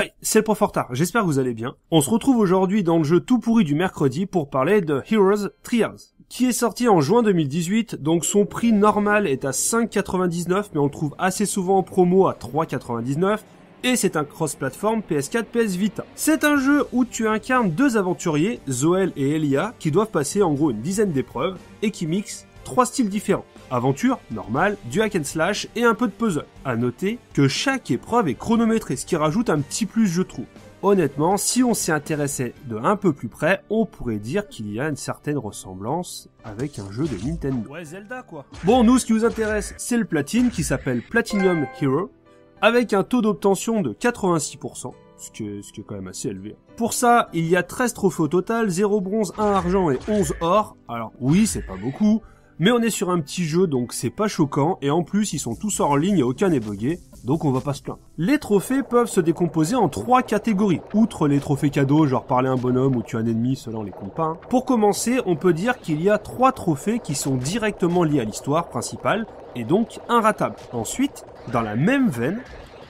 Hi, c'est le prof retard, j'espère que vous allez bien. On se retrouve aujourd'hui dans le jeu tout pourri du mercredi pour parler de Heroes Trials, qui est sorti en juin 2018, donc son prix normal est à 5,99 mais on le trouve assez souvent en promo à 3,99 et c'est un cross-platform PS4 PS Vita. C'est un jeu où tu incarnes deux aventuriers, Zoel et Elia, qui doivent passer en gros une dizaine d'épreuves et qui mixent trois styles différents. Aventure, normal, du hack and slash et un peu de puzzle. À noter que chaque épreuve est chronométrée, ce qui rajoute un petit plus je trouve. Honnêtement, si on s'y intéressait de un peu plus près, on pourrait dire qu'il y a une certaine ressemblance avec un jeu de Nintendo. Ouais, Zelda quoi. Bon, nous, ce qui nous intéresse, c'est le platine qui s'appelle Platinum Hero, avec un taux d'obtention de 86%, ce qui, est, ce qui est quand même assez élevé. Pour ça, il y a 13 trophées au total, 0 bronze, 1 argent et 11 or. Alors oui, c'est pas beaucoup, mais on est sur un petit jeu, donc c'est pas choquant, et en plus, ils sont tous hors ligne et aucun n'est buggé, donc on va pas se plaindre. Les trophées peuvent se décomposer en trois catégories, outre les trophées cadeaux, genre parler un bonhomme ou tuer un ennemi, cela on les compte pas. hein. Pour commencer, on peut dire qu'il y a trois trophées qui sont directement liés à l'histoire principale, et donc inratables. Ensuite, dans la même veine,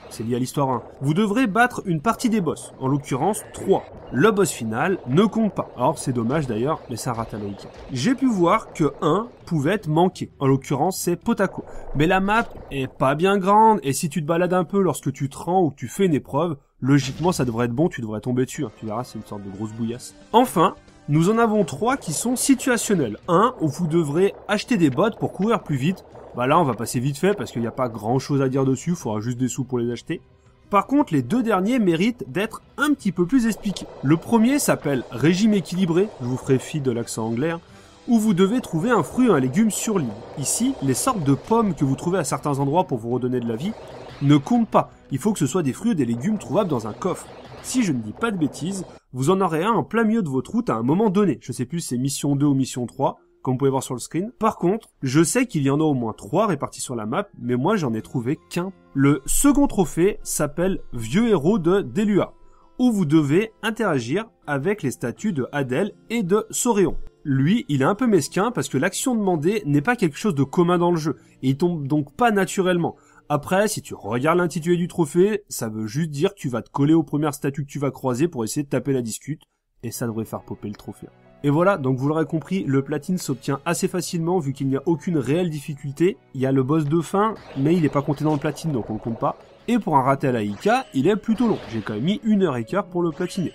c'est lié à l'histoire 1. Vous devrez battre une partie des boss, en l'occurrence 3. Le boss final ne compte pas. Alors c'est dommage d'ailleurs, mais ça rate Laïka. J'ai pu voir que 1 pouvait être manqué. En l'occurrence c'est Potako. Mais la map est pas bien grande, et si tu te balades un peu lorsque tu te rends ou que tu fais une épreuve, logiquement ça devrait être bon, tu devrais tomber dessus. hein. Tu verras, c'est une sorte de grosse bouillasse. Enfin, nous en avons trois qui sont situationnels. Un, où vous devrez acheter des bottes pour courir plus vite. Bah là, on va passer vite fait parce qu'il n'y a pas grand chose à dire dessus, il faudra juste des sous pour les acheter. Par contre, les deux derniers méritent d'être un petit peu plus expliqués. Le premier s'appelle Régime équilibré, je vous ferai fi de l'accent anglais, hein, où vous devez trouver un fruit ou un légume sur l'île. Ici, les sortes de pommes que vous trouvez à certains endroits pour vous redonner de la vie ne comptent pas. Il faut que ce soit des fruits ou des légumes trouvables dans un coffre. Si je ne dis pas de bêtises, vous en aurez un en plein milieu de votre route à un moment donné. Je sais plus si c'est mission 2 ou mission 3, vous pouvez voir sur le screen. Par contre, je sais qu'il y en a au moins 3 répartis sur la map, mais moi j'en ai trouvé qu'un. Le second trophée s'appelle Vieux héros de Delua, où vous devez interagir avec les statues de Adèle et de Soréon. Lui, il est un peu mesquin parce que l'action demandée n'est pas quelque chose de commun dans le jeu, et il tombe donc pas naturellement. Après, si tu regardes l'intitulé du trophée, ça veut juste dire que tu vas te coller aux premières statues que tu vas croiser pour essayer de taper la discute, et ça devrait faire popper le trophée. Et voilà, donc vous l'aurez compris, le platine s'obtient assez facilement vu qu'il n'y a aucune réelle difficulté. Il y a le boss de fin, mais il n'est pas compté dans le platine, donc on le compte pas. Et pour un raté à la IK, il est plutôt long. J'ai quand même mis une heure et quart pour le platiner.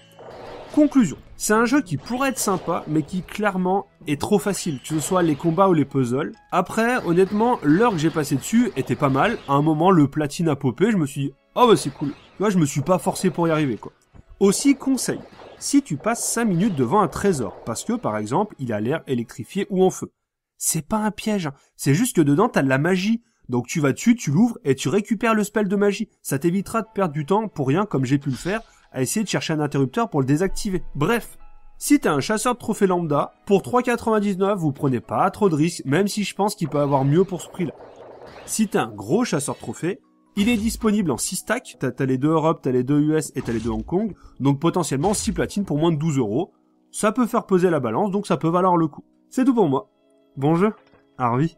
Conclusion. C'est un jeu qui pourrait être sympa, mais qui clairement est trop facile, que ce soit les combats ou les puzzles. Après, honnêtement, l'heure que j'ai passé dessus était pas mal. À un moment, le platine a popé, je me suis dit, oh bah c'est cool. Vois, je me suis pas forcé pour y arriver, quoi. Aussi, conseil. Si tu passes 5 minutes devant un trésor, parce que, par exemple, il a l'air électrifié ou en feu. C'est pas un piège, hein. c'est juste que dedans t'as de la magie. Donc tu vas dessus, tu l'ouvres et tu récupères le spell de magie. Ça t'évitera de perdre du temps pour rien comme j'ai pu le faire à essayer de chercher un interrupteur pour le désactiver. Bref, si t'es un chasseur de trophées lambda, pour 3,99 vous prenez pas trop de risques, même si je pense qu'il peut avoir mieux pour ce prix-là. Si t'es un gros chasseur de trophées, il est disponible en 6 stacks, t'as les deux Europe, t'as les deux US et t'as les deux Hong Kong, donc potentiellement 6 platines pour moins de 12 euros. Ça peut faire peser la balance, donc ça peut valoir le coup. C'est tout pour moi. Bon jeu, Harvey.